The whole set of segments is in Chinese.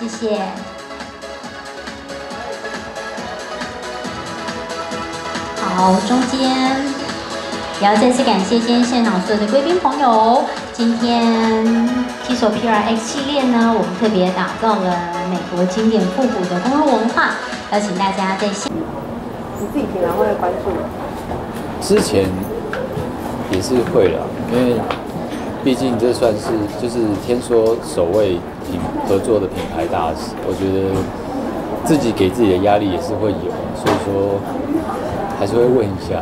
谢谢。好，中间也要再次感谢今天现场所有的贵宾朋友。今天 T s o P R X 系列呢，我们特别打造了美国经典复古的公路文化，邀请大家在线。你自己平常会关注？之前也是会了，因为毕竟这算是就是天说首位合作的品牌大使，我觉得自己给自己的压力也是会有，所以说。还是会问一下。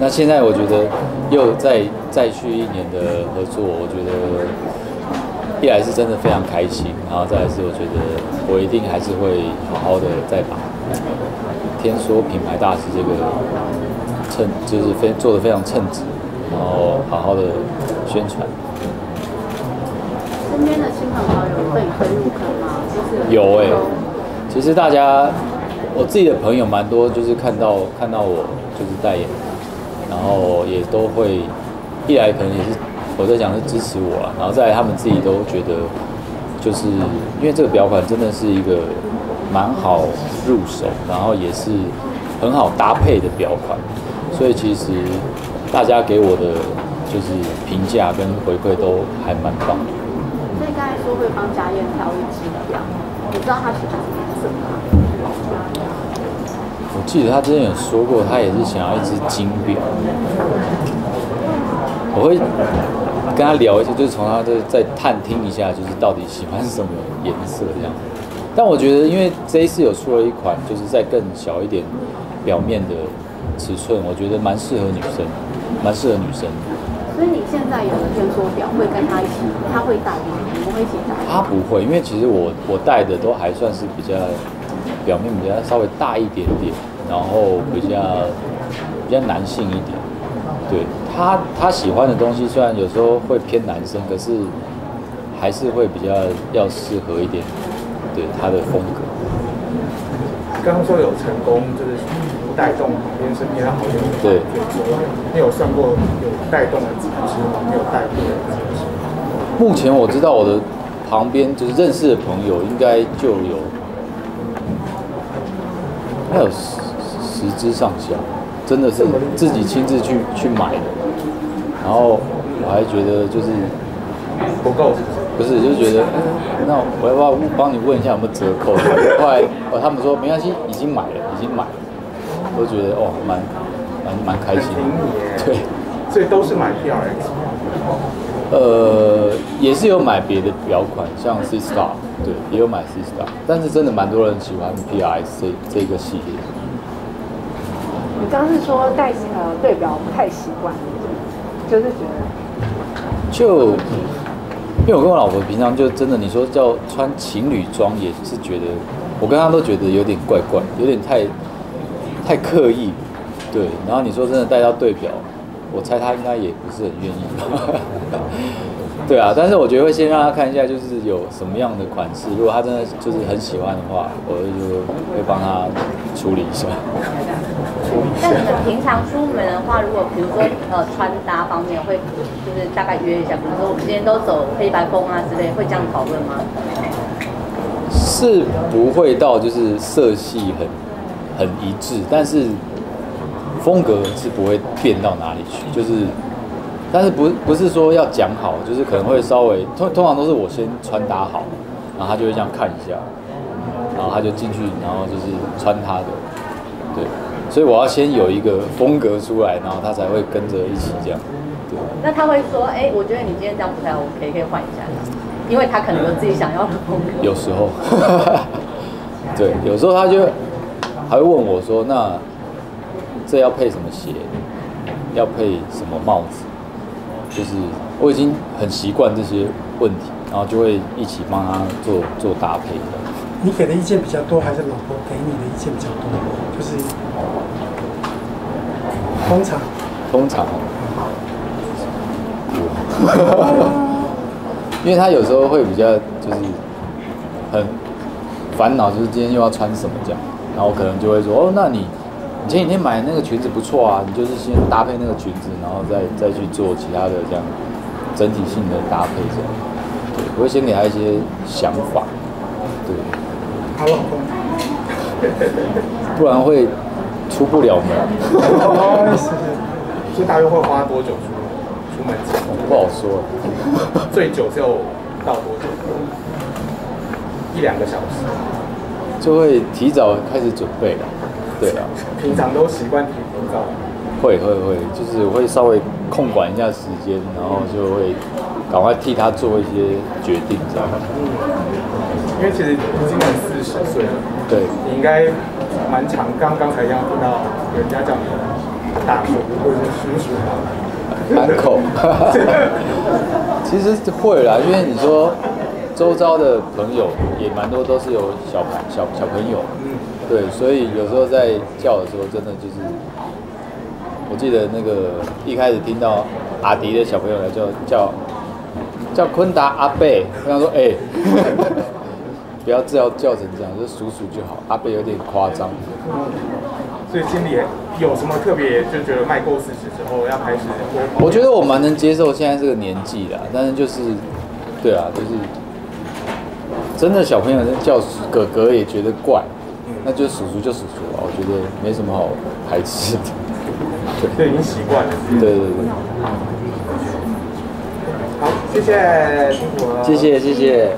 那现在我觉得又再再续一年的合作，我觉得一来是真的非常开心，然后再来是我觉得我一定还是会好好的再把天说品牌大使这个称就是非做的非常称职，然后好好的宣传。身边的亲朋好友会推入坑吗？有哎，其实大家。我自己的朋友蛮多，就是看到看到我就是代言，然后也都会一来可能也是我在讲是支持我啊，然后再来他们自己都觉得，就是因为这个表款真的是一个蛮好入手，然后也是很好搭配的表款，所以其实大家给我的就是评价跟回馈都还蛮棒。所以刚才说会帮家燕挑一支表，你知道他喜欢什么颜色吗？我记得他之前有说过，他也是想要一只金表。我会跟他聊一下，就是从他的再探听一下，就是到底喜欢什么颜色这样。但我觉得，因为这一次有出了一款，就是在更小一点表面的尺寸，我觉得蛮适合女生，蛮适合女生。所以你现在有的天梭表会跟他一起，他会戴吗？你们会一起戴？他不会，因为其实我我戴的都还算是比较。表面比较稍微大一点点，然后比较比较男性一点。对他他喜欢的东西，虽然有时候会偏男生，可是还是会比较要适合一点，对他的风格。刚刚说有成功，就是带动旁边身边的好友。对。你有算过有带动的几支吗？没有带过的？目前我知道我的旁边就是认识的朋友，应该就有。还有十十只上下，真的是自己亲自去去买的。然后我还觉得就是不够，不是，就是觉得那我要不要帮你问一下有没有折扣？后来哦，他们说没关系，已经买了，已经买了。我觉得哦，蛮蛮蛮开心。对，所以都是买 P R X。呃，也是有买别的表款，像 C Star，对，也有买 C Star，但是真的蛮多人喜欢 P S 这这个系列。你刚是说戴呃对表不太习惯，就是觉得，就因为我跟我老婆平常就真的，你说叫穿情侣装也是觉得，我跟她都觉得有点怪怪，有点太太刻意，对。然后你说真的戴到对表。我猜他应该也不是很愿意，对啊，但是我觉得会先让他看一下，就是有什么样的款式。如果他真的就是很喜欢的话，我就会帮他处理一下。那你们平常出门的话，如果比如说呃穿搭方面，会就是大概约一下，比如说我们今天都走黑白风啊之类，会这样讨论吗？是不会到就是色系很很一致，但是。风格是不会变到哪里去，就是，但是不不是说要讲好，就是可能会稍微通通常都是我先穿搭好，然后他就会这样看一下，然后他就进去，然后就是穿他的，对，所以我要先有一个风格出来，然后他才会跟着一起这样，对。那他会说，哎，我觉得你今天这样不太 OK，可以换一下，因为他可能有自己想要的风格。有时候，对，有时候他就还会问我说，那。这要配什么鞋？要配什么帽子？就是我已经很习惯这些问题，然后就会一起帮他做做搭配。你给的意见比较多，还是老婆给你的意见比较多？就是通常，通常，因为他有时候会比较就是很烦恼，就是今天又要穿什么这样，然后可能就会说哦，那你。前几天买那个裙子不错啊，你就是先搭配那个裙子，然后再再去做其他的这样整体性的搭配这样。对，我会先给他一些想法，对。好老公。不然会出不了门，哦，是是。所以大约会花多久出出门前？不好说。最久就到多久？一两个小时。就会提早开始准备了，对啊，平常都习惯提早。会会会，就是我会稍微控管一下时间，然后就会赶快替他做一些决定，这样。因为其实今年四十岁了，对，你应该蛮长。刚刚才一样听到人家叫你大叔或者是叔叔嘛，满口。其实会啦，因为你说周遭的朋友也蛮多，都是有小小小朋友，嗯，对，所以有时候在叫的时候，真的就是，我记得那个一开始听到阿迪的小朋友来叫叫叫昆达阿贝，我想说哎。不要叫叫成这样，就数数就好。阿贝有点夸张。所以心里有什么特别，就觉得迈过四十之后要开始。我觉得我蛮能接受现在这个年纪的，但是就是，对啊，就是真的小朋友叫哥哥也觉得怪，那就数数就数数了。我觉得没什么好排斥的。对，已经习惯了。对对对。好，谢谢辛苦了。谢谢谢谢。